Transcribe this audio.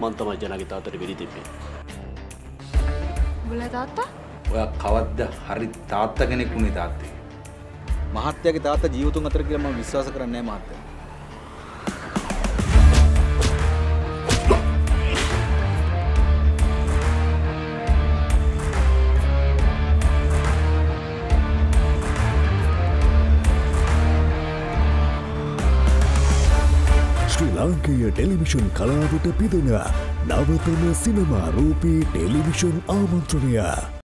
මං තමයි ජනගේ තාත්තට වෙඩි තිබ්බේ. උඹලා තාත්තා ඔය කවද්ද හරි තාත්ත කෙනෙක් වුණේ තාත්තේ. මහත්තයාගේ තාත්තා ජීවතුන් අතර කියලා මම විශ්වාස කරන්නේ නැහැ මහත්තයා. ශ්‍රී ලාංකේය ටෙලිවිෂන් කලාවට පිදෙන නවතම සිනමා රූපී ටෙලිවිෂන් ආමන්ත්‍රණය.